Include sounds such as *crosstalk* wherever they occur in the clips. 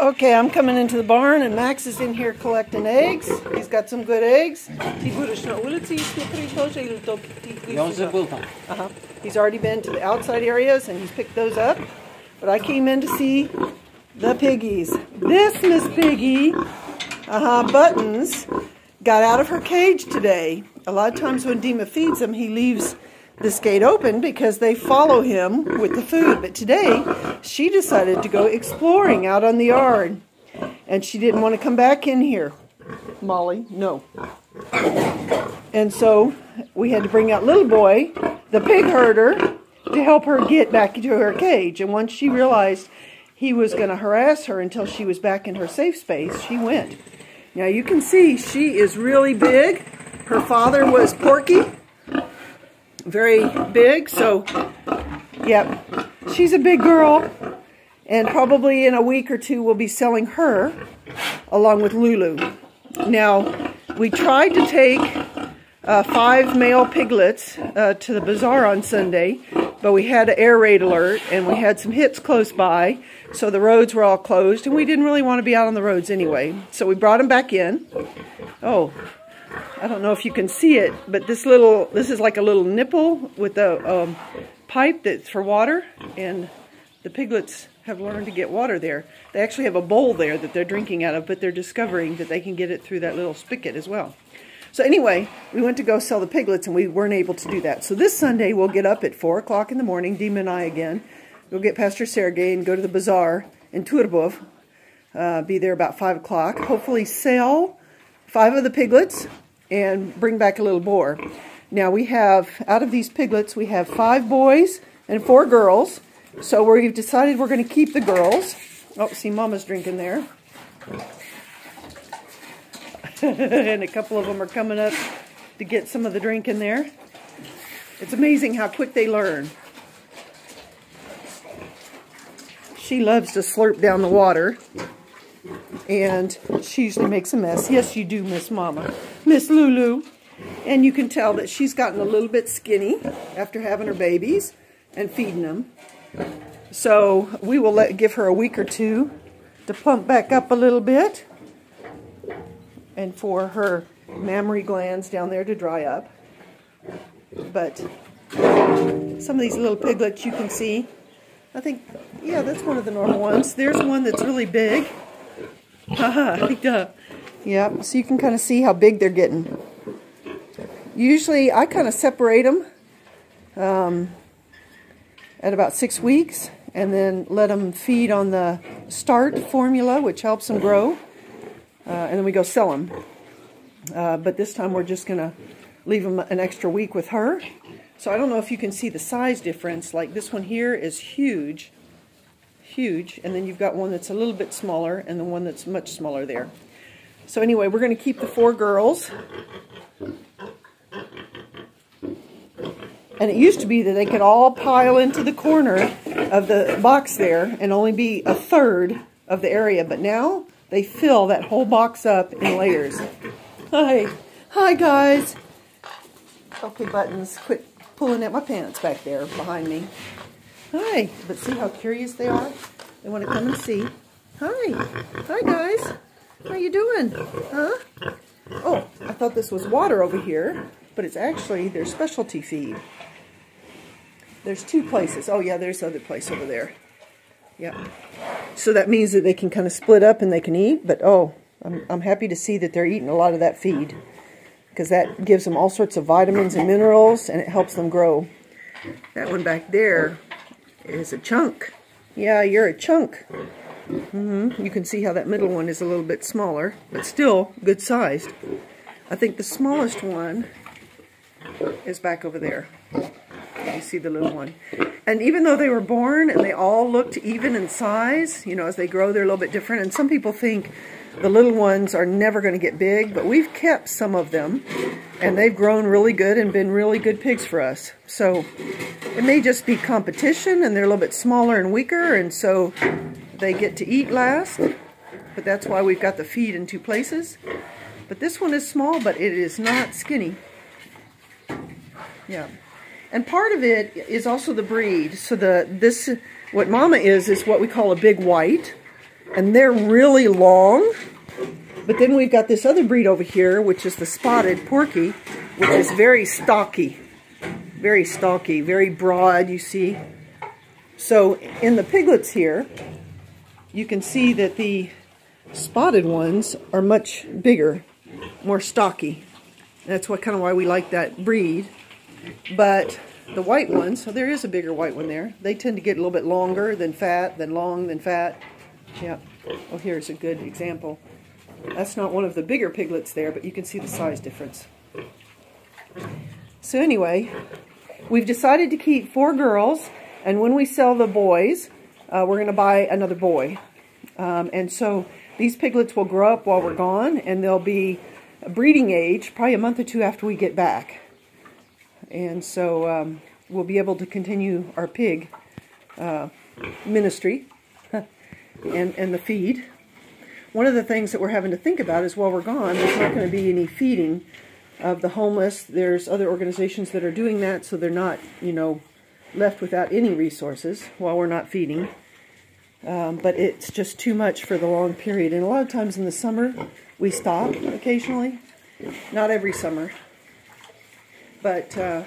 Okay, I'm coming into the barn and Max is in here collecting eggs. He's got some good eggs. Uh-huh. He's already been to the outside areas and he's picked those up. But I came in to see the piggies. This Miss Piggy, uh-huh, Buttons, got out of her cage today. A lot of times when Dima feeds them, he leaves this gate open because they follow him with the food. But today, she decided to go exploring out on the yard. And she didn't want to come back in here. Molly, no. And so we had to bring out little boy, the pig herder, to help her get back into her cage. And once she realized he was going to harass her until she was back in her safe space, she went. Now you can see she is really big. Her father was Porky, very big. So, yep, she's a big girl. And probably in a week or two, we'll be selling her along with Lulu. Now, we tried to take uh, five male piglets uh, to the bazaar on Sunday, but we had an air raid alert and we had some hits close by, so the roads were all closed, and we didn't really want to be out on the roads anyway. So we brought them back in. Oh, I don't know if you can see it, but this little, this is like a little nipple with a um, pipe that's for water, and the piglets have learned to get water there. They actually have a bowl there that they're drinking out of, but they're discovering that they can get it through that little spigot as well. So anyway, we went to go sell the piglets, and we weren't able to do that. So this Sunday, we'll get up at 4 o'clock in the morning, Dima and I again. We'll get Pastor Sergey and go to the bazaar in Turbov. Uh, be there about 5 o'clock. Hopefully sell five of the piglets and bring back a little boar. Now we have, out of these piglets, we have five boys and four girls. So we've decided we're going to keep the girls. Oh, see, Mama's drinking there. *laughs* and a couple of them are coming up to get some of the drink in there. It's amazing how quick they learn. She loves to slurp down the water. And she usually makes a mess. Yes, you do, Miss Mama. Miss Lulu. And you can tell that she's gotten a little bit skinny after having her babies and feeding them. So we will let give her a week or two to plump back up a little bit and for her mammary glands down there to dry up. But some of these little piglets you can see, I think, yeah, that's one of the normal ones. There's one that's really big. Haha, yeah, so you can kind of see how big they're getting. Usually I kind of separate them um, at about six weeks and then let them feed on the start formula, which helps them grow. Uh, and then we go sell them. Uh, but this time we're just going to leave them an extra week with her. So I don't know if you can see the size difference. Like this one here is huge, huge. And then you've got one that's a little bit smaller and the one that's much smaller there. So anyway, we're going to keep the four girls. And it used to be that they could all pile into the corner of the box there and only be a third of the area. But now they fill that whole box up in layers. Hi. Hi, guys. Okay, Buttons, quit pulling at my pants back there behind me. Hi. But see how curious they are? They want to come and see. Hi. Hi, guys. How you doing? Huh? Oh, I thought this was water over here, but it's actually their specialty feed. There's two places. Oh, yeah, there's the other place over there. Yeah. So that means that they can kind of split up and they can eat, but oh, I'm, I'm happy to see that they're eating a lot of that feed because that gives them all sorts of vitamins and minerals and it helps them grow. That one back there is a chunk. Yeah, you're a chunk. Mm -hmm. You can see how that middle one is a little bit smaller, but still good sized. I think the smallest one is back over there. You see the little one. And even though they were born and they all looked even in size, you know, as they grow, they're a little bit different. And some people think the little ones are never going to get big, but we've kept some of them. And they've grown really good and been really good pigs for us. So it may just be competition and they're a little bit smaller and weaker. And so they get to eat last. But that's why we've got the feed in two places. But this one is small, but it is not skinny. Yeah. And part of it is also the breed. So the this what mama is is what we call a big white. and they're really long. But then we've got this other breed over here, which is the spotted porky, which is very stocky. Very stocky, very broad, you see. So in the piglets here, you can see that the spotted ones are much bigger, more stocky. That's what kind of why we like that breed. But the white ones, so there is a bigger white one there. They tend to get a little bit longer than fat, than long, than fat. Yeah. Oh, here's a good example. That's not one of the bigger piglets there, but you can see the size difference. So anyway, we've decided to keep four girls, and when we sell the boys, uh, we're going to buy another boy. Um, and so these piglets will grow up while we're gone, and they'll be breeding age probably a month or two after we get back. And so um, we'll be able to continue our pig uh, ministry *laughs* and, and the feed. One of the things that we're having to think about is while we're gone, there's not going to be any feeding of the homeless. There's other organizations that are doing that, so they're not, you know, left without any resources while we're not feeding. Um, but it's just too much for the long period. And a lot of times in the summer, we stop occasionally. Not every summer. But uh,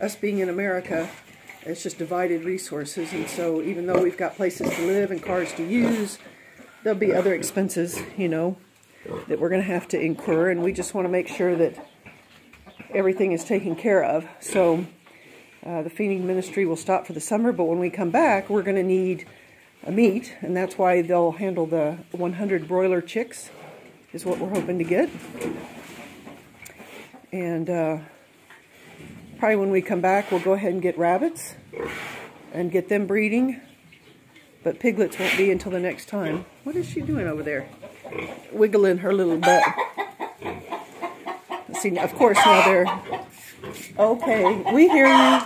us being in America, it's just divided resources. And so even though we've got places to live and cars to use, there'll be other expenses, you know, that we're going to have to incur. And we just want to make sure that everything is taken care of. So uh, the feeding ministry will stop for the summer. But when we come back, we're going to need a meat, and that's why they'll handle the 100 broiler chicks, is what we're hoping to get. And uh, probably when we come back, we'll go ahead and get rabbits and get them breeding. But piglets won't be until the next time. What is she doing over there? Wiggling her little butt. See, of course, now they're... Okay, we hear you.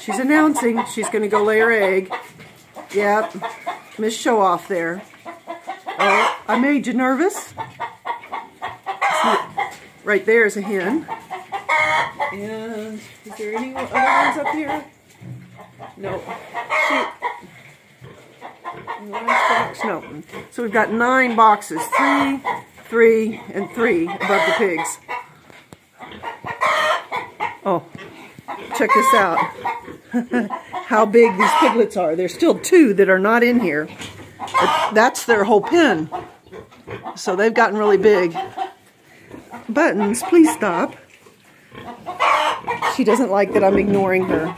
She's announcing she's going to go lay her egg. Yep. Miss Show Off there. Oh, I made you nervous. Right there is a hen. And is there any other ones up here? No. No. So we've got nine boxes. Three, three, and three above the pigs. Oh, check this out. *laughs* how big these piglets are. There's still two that are not in here. But that's their whole pen. So they've gotten really big. Buttons, please stop. She doesn't like that I'm ignoring her.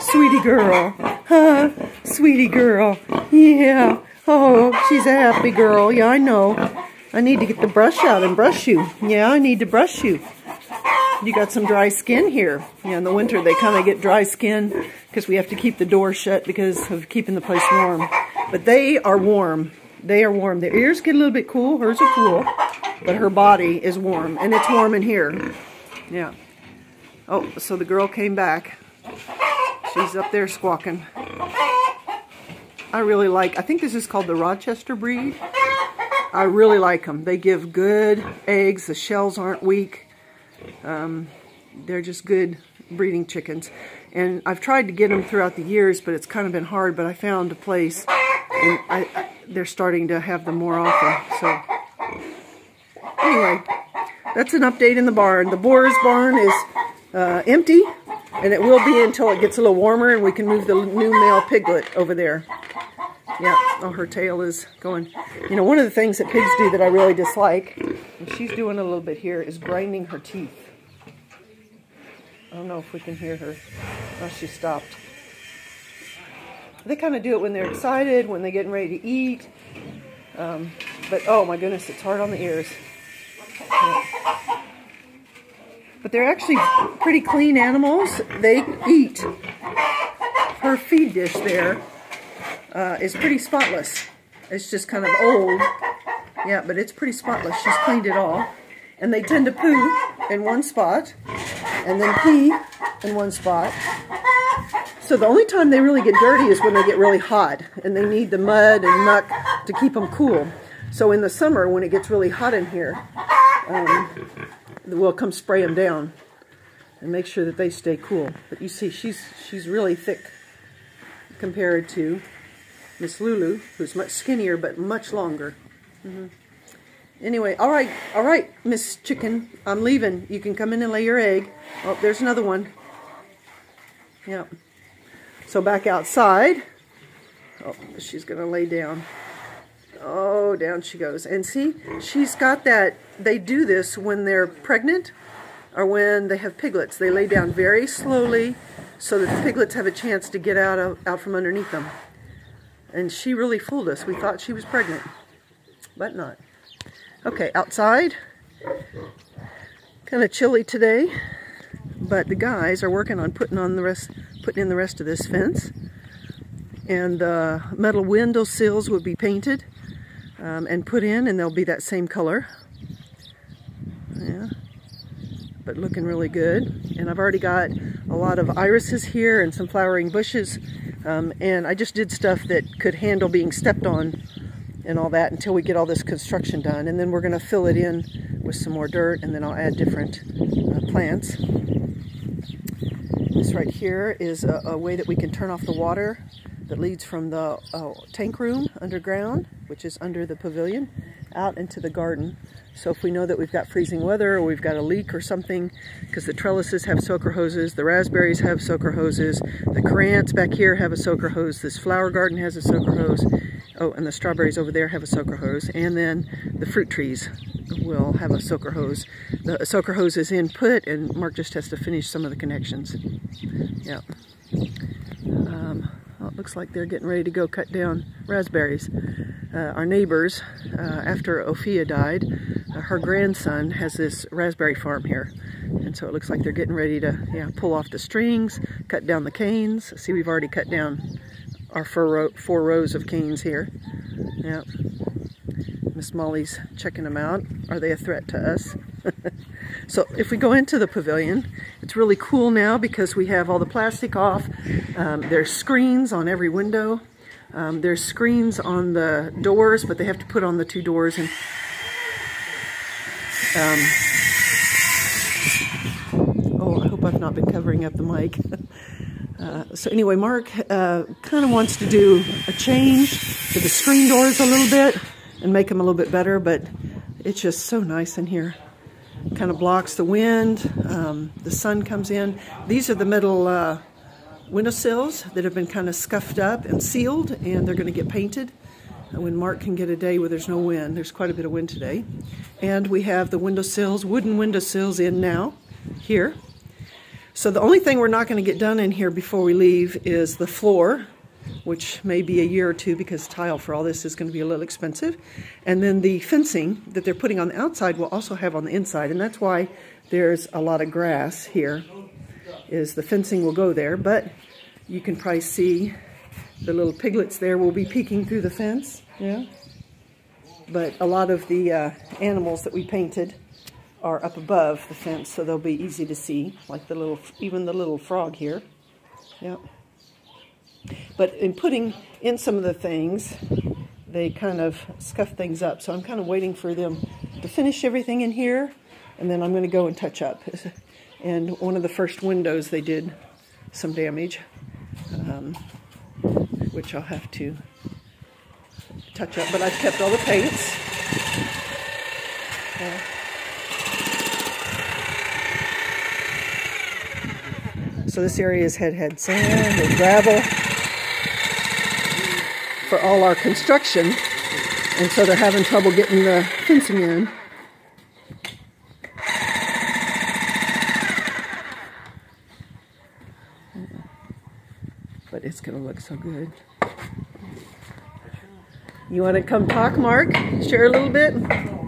Sweetie girl. Huh? Sweetie girl. Yeah. Oh, she's a happy girl. Yeah, I know. I need to get the brush out and brush you. Yeah, I need to brush you. You got some dry skin here. Yeah, in the winter they kind of get dry skin because we have to keep the door shut because of keeping the place warm. But they are warm. They are warm. Their ears get a little bit cool. Hers are cool. But her body is warm. And it's warm in here. Yeah. Oh, so the girl came back. She's up there squawking. I really like, I think this is called the Rochester breed. I really like them. They give good eggs. The shells aren't weak. Um, they're just good breeding chickens. And I've tried to get them throughout the years, but it's kind of been hard. But I found a place, and I, I, they're starting to have them more often. So anyway, that's an update in the barn. The boar's barn is uh, empty, and it will be until it gets a little warmer and we can move the new male piglet over there. Yeah, oh, her tail is going. You know, one of the things that pigs do that I really dislike, and she's doing a little bit here, is grinding her teeth. I don't know if we can hear her. Oh, she stopped. They kind of do it when they're excited, when they're getting ready to eat. Um, but, oh my goodness, it's hard on the ears. But they're actually pretty clean animals. They eat. Her feed dish there uh, is pretty spotless. It's just kind of old. Yeah, but it's pretty spotless. She's cleaned it all. And they tend to poo in one spot and then pee in one spot. So the only time they really get dirty is when they get really hot and they need the mud and muck to keep them cool. So in the summer when it gets really hot in here, um, we'll come spray them down and make sure that they stay cool. But you see, she's she's really thick compared to Miss Lulu, who's much skinnier but much longer. Mm -hmm. Anyway, all right, all right, Miss Chicken, I'm leaving. You can come in and lay your egg. Oh, there's another one. Yep. So back outside. Oh, she's going to lay down. Oh, down she goes. And see, she's got that, they do this when they're pregnant or when they have piglets. They lay down very slowly so that the piglets have a chance to get out, of, out from underneath them. And she really fooled us. We thought she was pregnant, but not. Okay, outside. Kind of chilly today, but the guys are working on putting on the rest, putting in the rest of this fence. And the uh, metal window sills will be painted um, and put in and they'll be that same color. Yeah, but looking really good. And I've already got a lot of irises here and some flowering bushes. Um, and I just did stuff that could handle being stepped on and all that until we get all this construction done. And then we're going to fill it in with some more dirt and then I'll add different uh, plants. This right here is a, a, way that we can turn off the water that leads from the uh, tank room underground, which is under the pavilion, out into the garden. So if we know that we've got freezing weather or we've got a leak or something, because the trellises have soaker hoses, the raspberries have soaker hoses, the currants back here have a soaker hose, this flower garden has a soaker hose, oh, and the strawberries over there have a soaker hose, and then the fruit trees will have a soaker hose. The soaker hose is input, and Mark just has to finish some of the connections. Yeah. Um, well, it looks like they're getting ready to go cut down raspberries. Uh, our neighbors, uh, after Ophia died, uh, her grandson has this raspberry farm here. And so it looks like they're getting ready to yeah, pull off the strings, cut down the canes. See, we've already cut down our four, row, four rows of canes here. Yeah. Miss Molly's checking them out. Are they a threat to us? *laughs* so if we go into the pavilion, it's really cool now because we have all the plastic off. Um, there's screens on every window. Um, there's screens on the doors, but they have to put on the two doors. And um, Oh, I hope I've not been covering up the mic. *laughs* uh, so anyway, Mark uh, kind of wants to do a change to the screen doors a little bit and make them a little bit better, but it's just so nice in here kind of blocks the wind. Um, the sun comes in. These are the middle uh, windowsills that have been kind of scuffed up and sealed, and they're going to get painted when Mark can get a day where there's no wind. There's quite a bit of wind today. And we have the windowsills, wooden windowsills in now, here. So the only thing we're not going to get done in here before we leave is the floor which may be a year or two because tile for all this is going to be a little expensive. And then the fencing that they're putting on the outside will also have on the inside, and that's why there's a lot of grass here, is the fencing will go there, but you can probably see the little piglets there will be peeking through the fence, yeah. But a lot of the uh, animals that we painted are up above the fence, so they'll be easy to see, like the little, even the little frog here. Yep. But in putting in some of the things, they kind of scuff things up. So I'm kind of waiting for them to finish everything in here, and then I'm going to go and touch up. *laughs* And one of the first windows, they did some damage, um, which I'll have to touch up. But I've kept all the paints. Uh, so this area is head head sand and gravel for all our construction, and so they're having trouble getting the fencing in. But it's going to look so good. You want to come talk, Mark? Share a little bit?